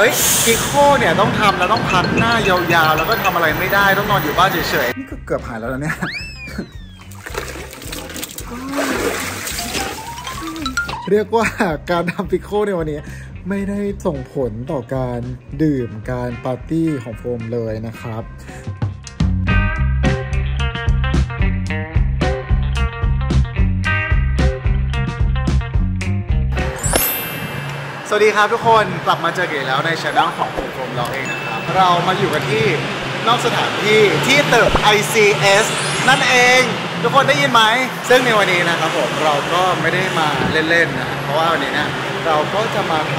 เฮ้ยกิโคเนี่ยต้องทำแล้วต้องพักหน้ายาวๆ แล้วก็ทำอะไรไม่ได้ต้องนอนอยู่บ้านเฉยๆ นี่ก็เกือบหายแล้วนะเนี่ยเรียกว่าการทำพิโคในวันนี้ไม่ได้ส่งผลต่อการดื่มการปาร์ตี้ของโฟมเลยนะครับ สวัสดีครับทุกคนกลับมาเจอกันแล้วในช anel ของผมผมเราเองนะครับ เรามาอยู่กันที่นอกสถานที่ที่ตึก ICS นั่นเอง ทุกคนได้ยินไหม ซึ่งในวันนี้นะครับผมเราก็ไม่ได้มาเล่นๆนะเพราะว่าวันนี้เนี่ยเราก็จะมาท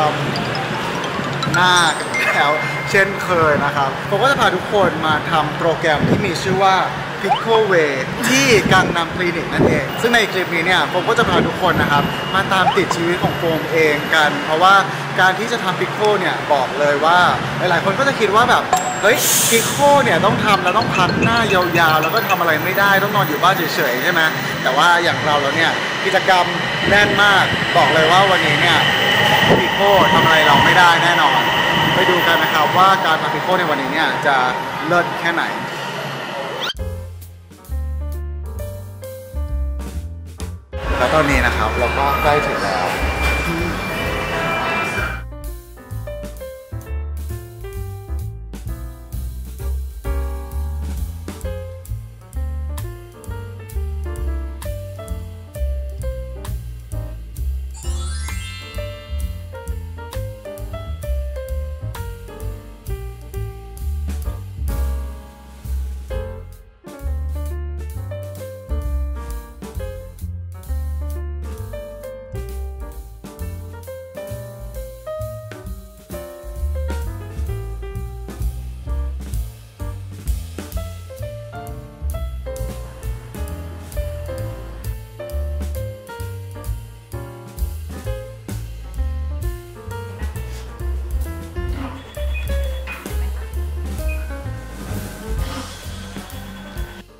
ำหน้ากันแล้วเช่นเคยนะครับผมก็จะพาทุกคนมาทำโปรแกรมที่มีชื่อว่า Pickle Way ที่กังนำคลินิกนั่นเอง ซึ่งในคลิปนี้เนี่ยผมก็จะพาทุกคนนะครับ มาตามติดชีวิตของโฟมเองกัน เพราะว่าการที่จะทำพิ c โคเนี่ยบอกเลยว่า หลายๆ คนก็จะคิดว่าแบบเฮ้ยพิ c โคเนี่ยต้องทำแล้วต้องพักหน้ายาวๆ แล้วก็ทำอะไรไม่ได้ต้องนอนอยู่บ้านเฉยๆใช่ไหมแต่ว่าอย่างเราแล้วเนี่ยกิจกรรมแน่นมากบอกเลยว่าวันนี้เนี่ยพิโคทำอะไรเราไม่ได้แน่นอน ไปดูกันนะครับว่าการทำพิโคในวันนี้เนี่ยจะเลิศแค่ไหน แล้วตอนนี้นะครับเราก็ใกล้ถึงแล้ว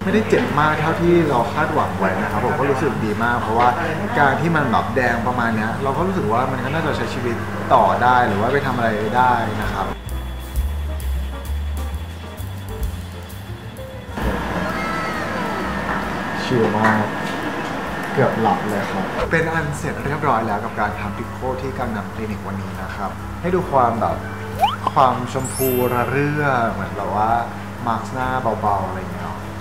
ไม่ได้เจ็บมากเท่าที่เราคาดหวังไว้นะครับผมก็รู้สึกดีมาก เพราะว่าการที่มันแบบแดงประมาณเนี้ยเราก็รู้สึกว่ามันก็น่าจะใช้ชีวิตต่อได้หรือว่าไปทำอะไรได้นะครับ ชิลมากเกือบหลับเลยครับ เป็นอันเสร็จเรียบร้อยแล้วกับการทำพิโคที่กังนำคลินิกวันนี้นะครับ ให้ดูความแบบความชมพูระเรื่อเหมือนแบบว่ามาร์กหน้าเบาๆอะไรอย่างเงี้ย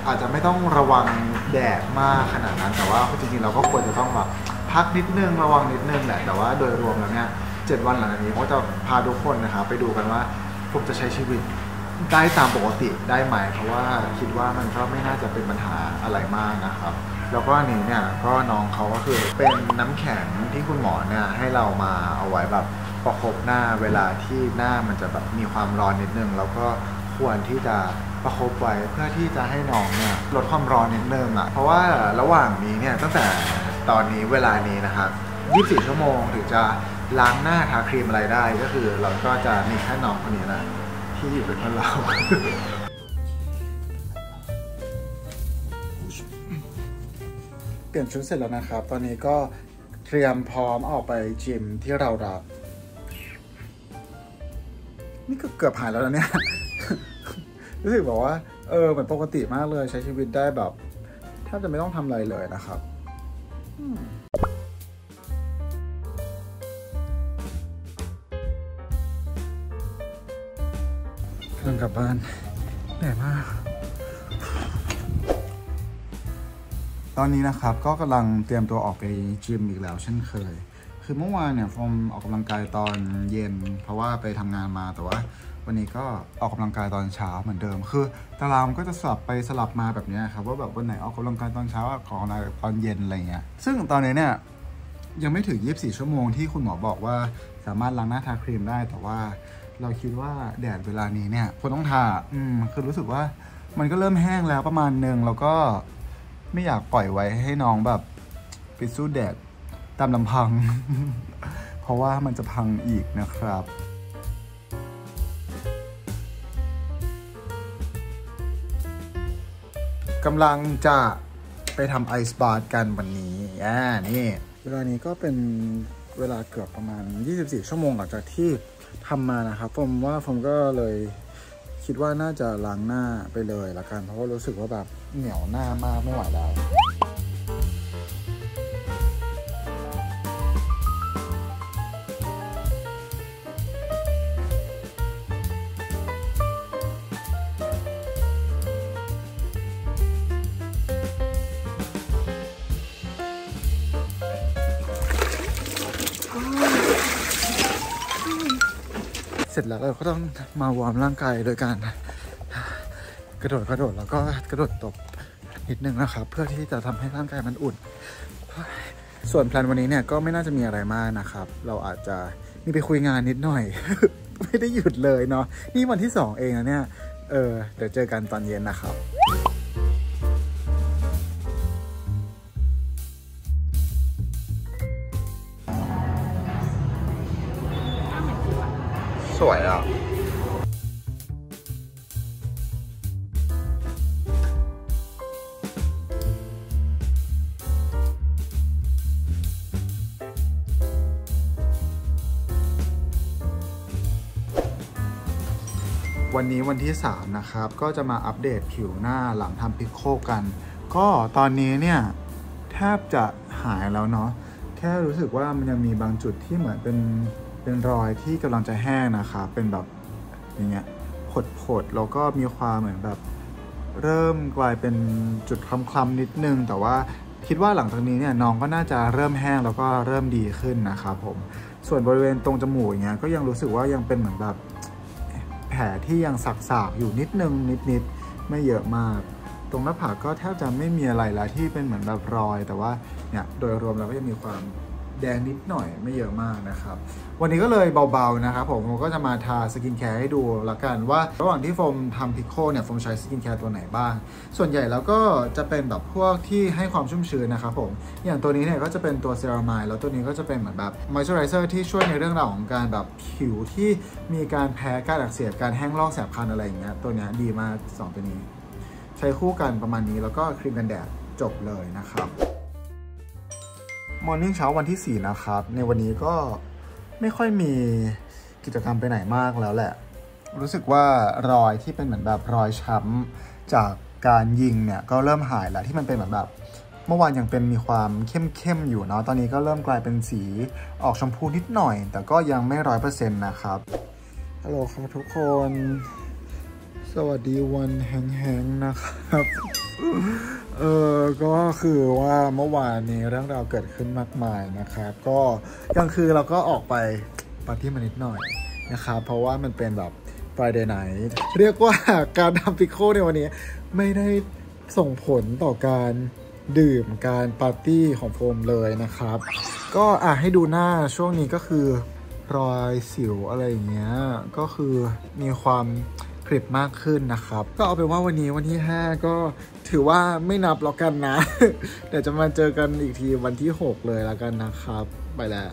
อาจจะไม่ต้องระวังแดดมากขนาดนั้น แต่ว่าจริงๆเราก็ควรจะต้องแบบพักนิดนึงระวังนิดนึงแหละแต่ว่าโดยรวมแล้วเนี่ยเจ็ดวันหลังจากนี้ผมจะพาทุกคนนะครับไปดูกันว่าผมจะใช้ชีวิตได้ตามปกติได้ไหม เพราะว่าคิดว่ามันก็ไม่น่าจะเป็นปัญหาอะไรมากนะครับ แล้วก็อันนี้เนี่ยก็น้องเขาก็คือเป็นน้ำแข็งที่คุณหมอเนี่ยให้เรามาเอาไว้แบบประคบหน้าเวลาที่หน้ามันจะแบบมีความร้อนนิดนึง แล้วก็ ควรที่จะประคบไว้เพื่อที่จะให้น้องเนี่ยลดความร้อนนิดนึงอะเพราะว่าระหว่างนี้เนี่ยตั้งแต่ตอนนี้เวลานี้นะครับ24 ชั่วโมงถึงจะล้างหน้าทาครีมอะไรได้ก็คือ เราก็จะมีแค่น้องคนนี้แหละที่อยู่เป็นเพื่อนเราเปลี่ยนชุดเสร็จแล้วนะครับ ตอนนี้ก็เตรียมพร้อมออกไปจิมที่เรารักนี่ก็เกือบหายแล้วนะเนี่ย รู้สึกแบบว่าเออเหมือนปกติมากเลยใช้ชีวิตได้แบบแทบจะไม่ต้องทำอะไรเลยนะครับอืมกำลังกลับบ้านเหนื่อยมาก ตอนนี้นะครับก็กำลังเตรียมตัวออกไปจิมอีกแล้วเช่นเคย คือเมื่อวานเนี่ยฟอมออกกำลังกายตอนเย็น เพราะว่าไปทำงานมาแต่ว่า วันนี้ก็ออกกำลังกายตอนเช้าเหมือนเดิม คือตารางก็จะสลับไปสลับมาแบบนี้ครับว่าแบบวันไหนออกกำลังกายตอนเช้าออกกำลังกาตอนเย็นอะไรเงี้ยซึ่งตอนนี้เนี่ยยังไม่ถึง 24 ชั่วโมงที่คุณหมอบอกว่าสามารถล้างหน้าทาครีมได้แต่ว่าเราคิดว่าแดดเวลานี้เนี่ยควรต้องทาอืมคือรู้สึกว่ามันก็เริ่มแห้งแล้วประมาณหนึ่งแล้วก็ไม่อยากปล่อยไว้ให้น้องแบบไปสู้แดดตามลำพัง เพราะว่ามันจะพังอีกนะครับ กำลังจะไปทำไอซ์บาร์กันวันนี้อ่านี่ เวลานี้ก็เป็นเวลาเกือบประมาณ 24 ชั่วโมงหลังจากที่ททำมานะครับผมว่าผมก็เลยคิดว่าน่าจะล้างหน้าไปเลยละกัน เพราะว่ารู้สึกว่าแบบเหนียวหน้ามากไม่ไหวแล้ว ร็จแล้วเราก็ต้องมาวอร์มร่างกายโดยการกระโดดกระโดดแล้วก็กระโดดตบนิดนึงนะครับ เพื่อที่จะทำให้ร่างกายมันอุ่น ส่วนแพลนวันนี้เนี่ยก็ไม่น่าจะมีอะไรมากนะครับ เราอาจจะมีไปคุยงานนิดหน่อย ไม่ได้หยุดเลยเนาะนี่วันที่สองเองนะเนี่ยเออเดี๋ยวเจอกันตอนเย็นนะครับ สวยอะวันนี้วันที่ 3 นะครับ ก็จะมาอัปเดตผิวหน้าหลังทำพิโคกัน ก็ตอนนี้เนี่ย แทบจะหายแล้วเนาะแค่รู้สึกว่ามันยังมีบางจุดที่เหมือนเป็น เป็นรอยที่กำลังจะแห้งนะคะ เป็นแบบอย่างเงี้ยผดๆแล้วก็มีความเหมือนแบบเริ่มกลายเป็นจุดคล้ำๆนิดนึง แต่ว่าคิดว่าหลังจากนี้เนี่ยน้องก็น่าจะเริ่มแห้งแล้วก็เริ่มดีขึ้นนะครับผมส่วนบริเวณตรงจมูกอย่างเงี้ยก็ยังรู้สึกว่ายังเป็นเหมือนแบบแผลที่ยังสักๆอยู่นิดนึงนิดๆไม่เยอะมาก ตรงหน้าผากก็แทบจะไม่มีอะไรแล้วที่เป็นเหมือนแบบรอย แต่ว่าเนี่ยโดยรวมแล้วก็ยังมีความ แดงนิดหน่อยไม่เยอะมากนะครับ วันนี้ก็เลยเบาๆนะครับผมผมก็จะมาทาสกินแคร์ให้ดูละกันว่าระหว่างที่โฟมทำ Pico เนี่ยโฟมใช้สกินแคร์ตัวไหนบ้าง ส่วนใหญ่แล้วก็จะเป็นแบบพวกที่ให้ความชุ่มชื้นนะครับผมอย่างตัวนี้เนี่ยก็จะเป็นตัว ceramide แล้วตัวนี้ก็จะเป็นเหมือนแบบมอยส์เจอไรเซอร์ที่ช่วยในเรื่องราวของการแบบผิวที่มีการแพ้การอักเสบการแห้งลอกแสบคันอะไรอย่างเงี้ยตัวเนี้ยดีมากสองตัวนี้ ใช้คู่กันประมาณนี้แล้วก็ครีมกันแดดจบเลยนะครับ มอร์นิ่งเช้าวันที่ 4 นะครับ ในวันนี้ก็ไม่ค่อยมีกิจกรรมไปไหนมากแล้วแหละ รู้สึกว่ารอยที่เป็นเหมือนแบบรอยช้ำจากการยิงเนี่ยก็เริ่มหายแล้วที่มันเป็นเหมือนแบบ เมื่อวานยังเป็นมีความเข้มๆอยู่เนาะตอนนี้ก็เริ่มกลายเป็นสีออกชมพูนิดหน่อย แต่ก็ยังไม่ร้อยเปอร์เซ็นต์นะครับฮัลโหลครับทุกคน สวัสดีวันแฮงก์ๆนะครับ เออก็คือว่าเมื่อวานนี้เรื่องราวเกิดขึ้นมากมายนะครับ ก็กลางคืนเราก็ออกไปปาร์ตี้มานิดหน่อยนะครับเพราะว่ามันเป็นแบบ Friday night เรียกว่าการทำ Pico ในวันนี้ ไม่ได้ส่งผลต่อการดื่มการปาร์ตี้ของโฟมเลยนะครับ ก็อะให้ดูหน้าช่วงนี้ก็คือรอยสิวอะไรอย่างเงี้ยก็คือมีความ กริบมากขึ้นนะครับ ก็เอาเป็นว่าวันนี้วันที่ 5 ก็ถือว่าไม่นับแล้วกันนะ เดี๋ยวจะมาเจอกันอีกทีวันที่ 6 เลยแล้วกันนะครับ ไปแล้ว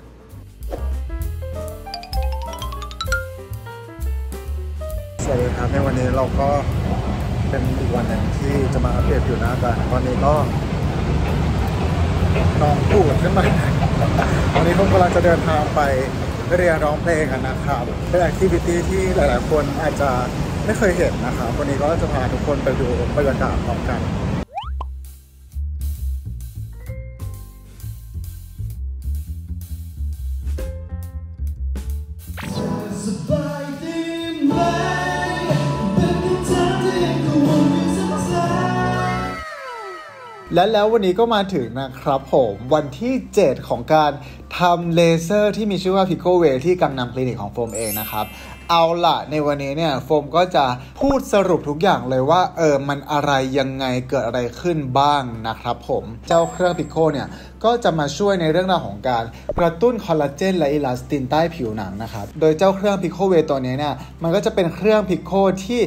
สวัสดีครับในวันนี้เราก็เป็นอีกวันหนึ่งที่จะมาอัปเดตอยู่หน้ากันตอนนี้ก็น้องปูดขึ้นมาวันนี้ผมกำลังจะเดินทางไปเรียนร้องเพลงกันนะครับเป็นแอคทิวิตี้ที่หลาย ๆ คนอาจจะ ไม่เคยเห็นนะครับ วันนี้ก็จะพาทุกคนไปดูบรรยากาศพร้อมกันและแล้ววันนี้ก็มาถึงนะครับผมวันที่ 7 ของการทำเลเซอร์ที่มีชื่อว่า PicoWay ที่ Gangnam Clinic ของโฟมเองนะครับ เอาละในวันนี้เนี่ยโฟมก็จะพูดสรุปทุกอย่างเลยว่าเออมันอะไรยังไงเกิดอะไรขึ้นบ้างนะครับผมเจ้าเครื่อง Pico เนี่ยก็จะมาช่วยในเรื่องราวของการกระตุ้นคอลลาเจนและอิลาสตินใต้ผิวหนังนะครับโดยเจ้าเครื่อง PicoWay ตัวนี้เนี่ยมันก็จะเป็นเครื่อง Picoที่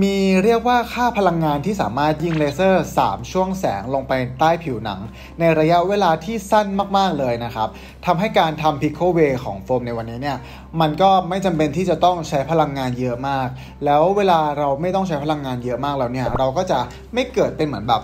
มีเรียกว่าค่าพลังงานที่สามารถยิงเลเซอร์ 3 ช่วงแสงลงไปใต้ผิวหนัง ในระยะเวลาที่สั้นมากๆเลยนะครับทำให้การทำพิ c โคเวของโฟมในวันนี้เนี่ย มันก็ไม่จำเป็นที่จะต้องใช้พลังงานเยอะมาก แล้วเวลาเราไม่ต้องใช้พลังงานเยอะมากแล้วเนี่ย เราก็จะไม่เกิดเป็นเหมือนแบบ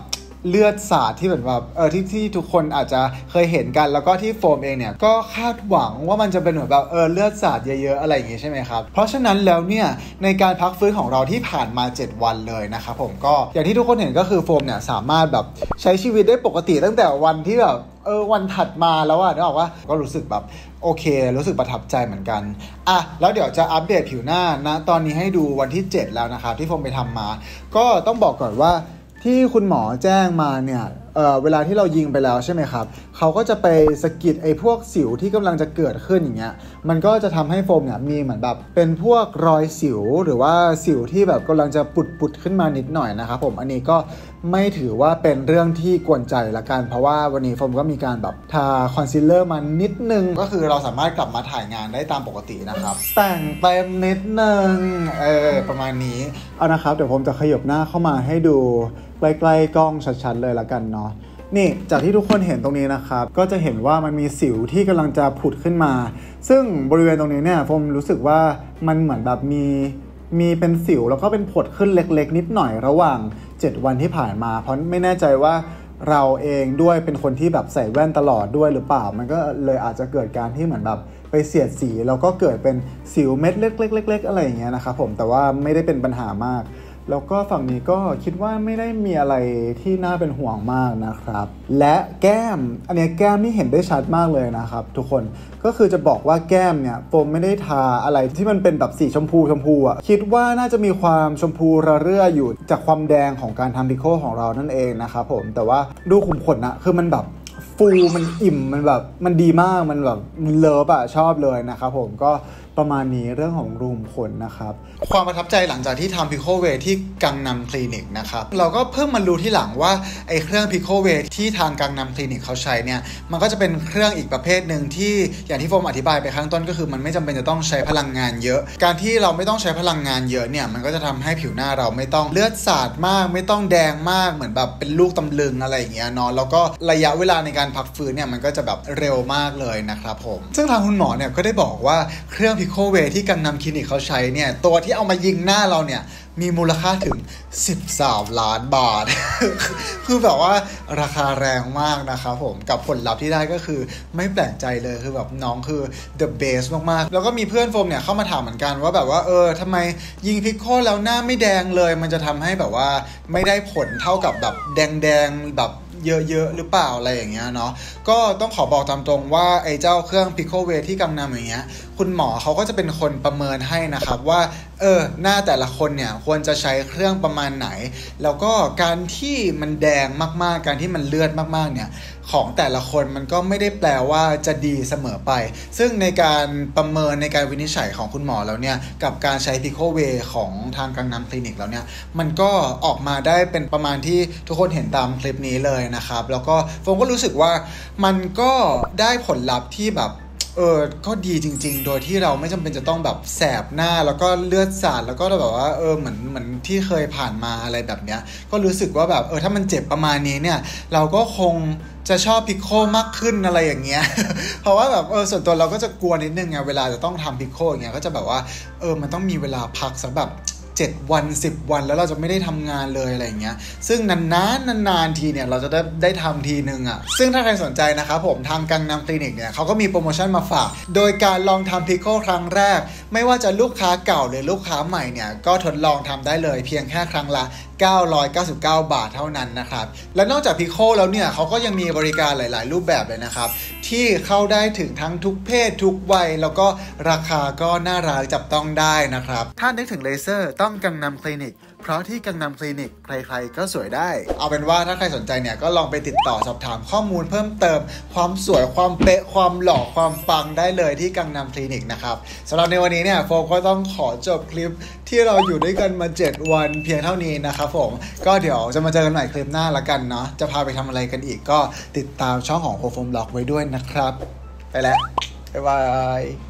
เลือดสาดที่เหมือนแบบเออที่ที่ทุกคนอาจจะเคยเห็นกัน แล้วก็ที่โฟมเองเนี่ยก็คาดหวังว่ามันจะเป็นเหมือนแบบเออเลือดสาดเยอะๆอะไรอย่างงี้ใช่ไหมครับเพราะฉะนั้นแล้วเนี่ยในการพักฟื้นของเราที่ผ่านมา 7 วันเลยนะครับผมก็อย่างที่ทุกคนเห็นก็คือโฟมเนี่ยสามารถแบบใช้ชีวิตได้ปกติตั้งแต่วันที่แบบเออวันถัดมาแล้วอะนึกออกว่าก็รู้สึกแบบโอเค รู้สึกประทับใจเหมือนกันอะแล้วเดี๋ยวจะอัปเดตผิวหน้านะตอนนี้ให้ดูวันที่ 7 แล้วนะครับที่โฟมไปทำมา ก็ต้องบอกก่อนว่า ที่คุณหมอแจ้งมาเนี่ยเเวลาที่เรายิงไปแล้วใช่ไหมครับ เขาก็จะไปสะกิดไอ้พวกสิวที่กำลังจะเกิดขึ้นอย่างเงี้ย มันก็จะทำให้โฟมเนี่ยมีเหมือนแบบเป็นพวกรอยสิวหรือว่าสิวที่แบบกำลังจะปุดปุดๆขึ้นมานิดหน่อยนะครับผม อันนี้ก็ไม่ถือว่าเป็นเรื่องที่กวนใจละกัน เพราะว่าวันนี้โฟมก็มีการแบบทาคอนซีลเลอร์มานิดนึง ก็คือเราสามารถกลับมาถ่ายงานได้ตามปกตินะครับ แต่งเติมนิดนึง เออประมาณนี้ เอานะครับ เดี๋ยวผมจะขยับหน้าเข้ามาให้ดู ใกล้ๆกล้องชัดๆเลยละกันเนาะนี่จากที่ทุกคนเห็นตรงนี้นะครับ ก็จะเห็นว่ามันมีสิวที่กำลังจะผุดขึ้นมา ซึ่งบริเวณตรงนี้เนี่ยผมรู้สึกว่ามันเหมือนแบบมีมีเป็นสิวแล้วก็เป็นผดขึ้นเล็ก ๆ นิดหน่อยระหว่าง 7 วันที่ผ่านมา เพราะไม่แน่ใจว่าเราเองด้วยเป็นคนที่แบบใส่แว่นตลอดด้วยหรือเปล่า มันก็เลยอาจจะเกิดการที่เหมือนแบบไปเสียดสี แล้วก็เกิดเป็นสิวเม็ดเล็กๆๆ ๆ อะไรอย่างเงี้ยนะครับผมแต่ว่าไม่ได้เป็นปัญหามาก แล้วก็ฝั่งนี้ก็คิดว่าไม่ได้มีอะไรที่น่าเป็นห่วงมากนะครับ และแก้ม อันนี้แก้มนี่เห็นได้ชัดมากเลยนะครับ ทุกคนก็คือจะบอกว่าแก้มเนี่ยโฟมไม่ได้ทาอะไรที่มันเป็นแบบสีชมพูชมพูอะคิดว่าน่าจะมีความชมพูระเรื่ออยู่จากความแดงของการทำ Pico ของเรานั่นเองนะครับผมแต่ว่าดูขุมขนนะคือมันแบบ ฟูมันอิ่มมันแบบมันดีมากมันแบบมัน love อะชอบเลยนะครับผมก็ประมาณนี้เรื่องของรูขุมขนนะครับ ความประทับใจหลังจากที่ทำ PicoWay ที่กังนำคลินิกนะครับ เราก็เพิ่งมารู้ที่หลังว่าไอ้เครื่องพิโคเวที่ทางกังนำคลินิกเขาใช้เนี่ยมันก็จะเป็นเครื่องอีกประเภทหนึ่งที่อย่างที่โฟมอธิบายไปข้างต้นก็คือมันไม่จำเป็นจะต้องใช้พลังงานเยอะ การที่เราไม่ต้องใช้พลังงานเยอะเนี่ยมันก็จะทำให้ผิวหน้าเราไม่ต้องเลือดสาดมาก ไม่ต้องแดงมากเหมือนแบบเป็นลูกตำลึงอะไรอย่างเงี้ยเนาะแล้วก็ระยะเวลาในการพักฟื้นเนี่ยมันก็จะแบบเร็วมากเลยนะครับผม ซึ่งทางคุณหมอเนี่ยก็ได้บอกว่าเครื่อง PicoWay ที่ Gangnam Clinic เขาใช้เนี่ยตัวที่เอามายิงหน้าเราเนี่ยมีมูลค่าถึง 13 ล้านบาท คือแบบว่าราคาแรงมากนะครับผม กับผลลัพธ์ที่ได้ก็คือไม่แปลกใจเลย คือแบบน้องคือ the best มาก ๆ แล้วก็มีเพื่อนโฟมเนี่ยเข้ามาถามเหมือนกันว่าแบบว่าเออทำไมยิง Pico แล้วหน้าไม่แดงเลย มันจะทำให้แบบว่าไม่ได้ผลเท่ากับแบบแดง ๆ แบบ เยอะๆหรือเปล่าอะไรอย่างเงี้ยเนาะก็ต้องขอบอกตามตรงว่าไอ้เจ้าเครื่อง p i c o w a y ที่กังนำอย่างเงี้ย คุณหมอเขาก็จะเป็นคนประเมินให้นะครับว่าเออหน้าแต่ละคนเนี่ยควรจะใช้เครื่องประมาณไหน แล้วก็การที่มันแดงมากๆ การที่มันเลือดมากๆเนี่ยของแต่ละคนมันก็ไม่ได้แปลว่าจะดีเสมอไป ซึ่งในการประเมินในการวินิจฉัยของคุณหมอแล้วเนี่ยกับการใช้ p i c o w a y ของทางกังนำคลินิกแล้วเนี่ยมันก็ออกมาได้เป็นประมาณที่ทุกคนเห็นตามคลิปนี้เลยนะครับ แล้วก็โฟมก็รู้สึกว่ามันก็ได้ผลลัพธ์ที่แบบ เออ ก็ดีจริง ๆ โดยที่เราไม่จำเป็นจะต้องแบบแสบหน้าแล้วก็เลือดสาดแล้วก็แบบว่าเออเหมือนเหมือนที่เคยผ่านมาอะไรแบบเนี้ย ก็รู้สึกว่าแบบเออถ้ามันเจ็บประมาณนี้เนี่ย เราก็คงจะชอบพิโคมากขึ้นอะไรอย่างเงี้ย เพราะว่าแบบเออส่วนตัวเราก็จะกลัวนิดนึงไงเวลาจะต้องทำพิโคอย่างเงี้ยก็จะแบบว่าเออมันต้องมีเวลาพักสักแบบ 7 วัน 10 วันแล้วเราจะไม่ได้ทำงานเลยอะไรอย่างเงี้ยซึ่งนานๆนานๆทีเนี่ยเราจะได้ได้ทำทีนึงอะ่ะซึ่งถ้าใครสนใจนะครับผมทางกังนำคลินิกเนี่ยเขาก็มีโปรโมชั่นมาฝาก โดยการลองทำพิโคครั้งแรก ไม่ว่าจะลูกค้าเก่าหรือลูกค้าใหม่เนี่ยก็ทดลองทำได้เลยเพียงแค่ครั้งละ 999 บาทเท่านั้นนะครับ และนอกจากพิโคแล้วเนี่ยเขาก็ยังมีบริการหลาย ๆ รูปแบบเลยนะครับ ที่เข้าได้ถึงทั้งทุกเพศทุกวัย แล้วก็ราคาก็น่ารักจับต้องได้นะครับ ถ้านึกถึงเลเซอร์ต้องกังนำคลินิก เพราะที่กังนำคลินิก ใครๆก็สวยได้ เอาเป็นว่าถ้าใครสนใจเนี่ย ก็ลองไปติดต่อสอบถามข้อมูลเพิ่มเติม ความสวยความเป๊ะความหล่อความปังได้เลยที่กังนำคลินิกนะครับสำหรับในวันนี้เนี่ยโฟก็ต้องขอจบคลิปที่เราอยู่ด้วยกันมา 7 วันเพียงเท่านี้นะครับผมก็เดี๋ยวจะมาเจอกันใหม่คลิปหน้าละกันเนาะจะพาไปทำอะไรกันอีกก็ติดตามช่องของโ o โฟมบล็อกไว้ด้วยนะครับ ไปแล้วบ๊ายบาย